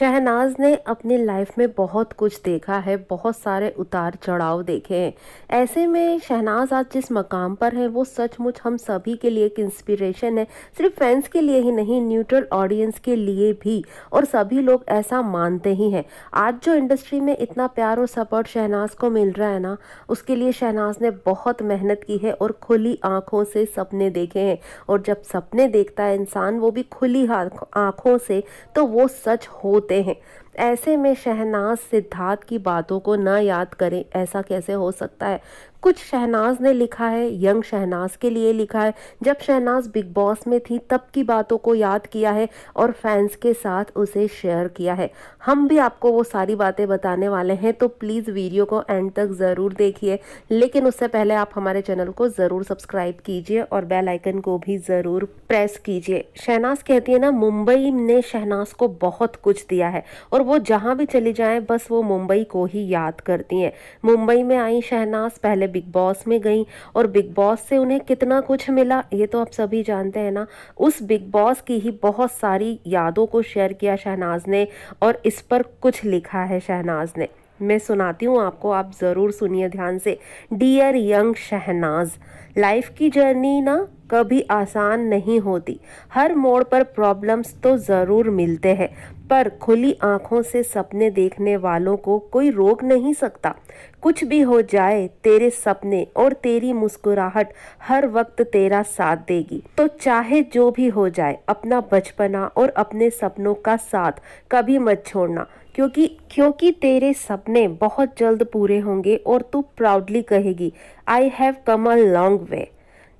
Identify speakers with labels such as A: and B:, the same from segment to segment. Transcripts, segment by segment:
A: शहनाज ने अपनी लाइफ में बहुत कुछ देखा है, बहुत सारे उतार चढ़ाव देखे हैं। ऐसे में शहनाज आज जिस मकाम पर है, वो सचमुच हम सभी के लिए एक इंस्पिरेशन है। सिर्फ़ फैंस के लिए ही नहीं न्यूट्रल ऑडियंस के लिए भी। और सभी लोग ऐसा मानते ही हैं। आज जो इंडस्ट्री में इतना प्यार और सपोर्ट शहनाज को मिल रहा है ना, उसके लिए शहनाज ने बहुत मेहनत की है और खुली आँखों से सपने देखे हैं। और जब सपने देखता है इंसान, वो भी खुली आँखों से तो वो सच हो होते हैं। ऐसे में शहनाज सिद्धार्थ की बातों को ना याद करें, ऐसा कैसे हो सकता है? कुछ शहनाज ने लिखा है, यंग शहनाज के लिए लिखा है। जब शहनाज बिग बॉस में थी, तब की बातों को याद किया है और फैंस के साथ उसे शेयर किया है। हम भी आपको वो सारी बातें बताने वाले हैं तो प्लीज़ वीडियो को एंड तक ज़रूर देखिए। लेकिन उससे पहले आप हमारे चैनल को ज़रूर सब्सक्राइब कीजिए और बेल आइकन को भी ज़रूर प्रेस कीजिए। शहनाज कहती है ना, मुंबई ने शहनाज को बहुत कुछ दिया है और वो जहाँ भी चली जाएँ, बस वो मुंबई को ही याद करती हैं। मुंबई में आई शहनाज, पहले बिग बॉस में गई और बिग बॉस से उन्हें कितना कुछ मिला, ये तो आप सभी जानते हैं ना। उस बिग बॉस की ही बहुत सारी यादों को शेयर किया शहनाज ने और इस पर कुछ लिखा है शहनाज ने। मैं सुनाती हूँ आपको, आप ज़रूर सुनिए ध्यान से। डियर यंग शहनाज लाइफ की जर्नी ना कभी आसान नहीं होती। हर मोड़ पर प्रॉब्लम्स तो ज़रूर मिलते हैं, पर खुली आँखों से सपने देखने वालों को कोई रोक नहीं सकता। कुछ भी हो जाए, तेरे सपने और तेरी मुस्कुराहट हर वक्त तेरा साथ देगी। तो चाहे जो भी हो जाए, अपना बचपना और अपने सपनों का साथ कभी मत छोड़ना। क्योंकि क्योंकि तेरे सपने बहुत जल्द पूरे होंगे और तू प्राउडली कहेगी I have come a long way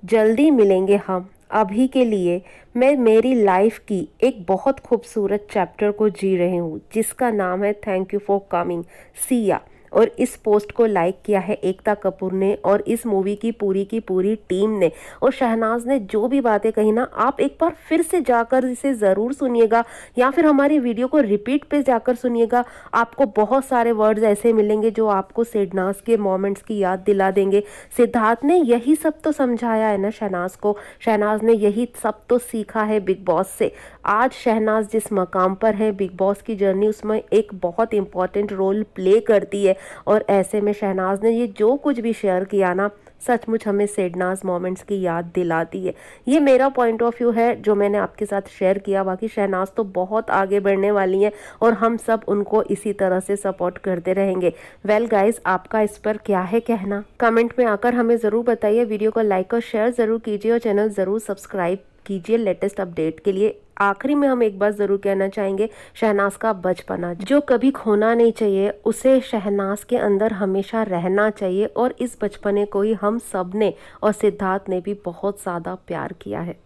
A: जल्दी मिलेंगे हम। अभी के लिए मैं मेरी लाइफ की एक बहुत खूबसूरत चैप्टर को जी रही हूँ, जिसका नाम है thank you for coming Siya और इस पोस्ट को लाइक किया है एकता कपूर ने और इस मूवी की पूरी की पूरी टीम ने। और शहनाज ने जो भी बातें कही ना, आप एक बार फिर से जाकर इसे ज़रूर सुनिएगा या फिर हमारी वीडियो को रिपीट पे जाकर सुनिएगा। आपको बहुत सारे वर्ड्स ऐसे मिलेंगे जो आपको सिडनाज के मोमेंट्स की याद दिला देंगे। सिद्धार्थ ने यही सब तो समझाया है ना शहनाज को। शहनाज ने यही सब तो सीखा है बिग बॉस से। आज शहनाज जिस मकाम पर है, बिग बॉस की जर्नी उसमें एक बहुत इंपॉर्टेंट रोल प्ले करती है। और ऐसे में शहनाज ने ये जो कुछ भी शेयर किया ना, सचमुच हमें सेडनाज मोमेंट्स की याद दिलाती है। ये मेरा पॉइंट ऑफ़ व्यू है, जो मैंने आपके साथ शेयर किया। बाकी शहनाज तो बहुत आगे बढ़ने वाली हैं और हम सब उनको इसी तरह से सपोर्ट करते रहेंगे। वेल well गाइज़ आपका इस पर क्या है कहना? कमेंट में आकर हमें ज़रूर बताइए। वीडियो को लाइक और शेयर ज़रूर कीजिए और चैनल ज़रूर सब्सक्राइब कीजिए लेटेस्ट अपडेट के लिए। आखिरी में हम एक बात ज़रूर कहना चाहेंगे, शहनाज का बचपना। जो कभी खोना नहीं चाहिए, उसे शहनाज के अंदर हमेशा रहना चाहिए और इस बचपने को ही हम सबने और सिद्धार्थ ने भी बहुत ज़्यादा प्यार किया है।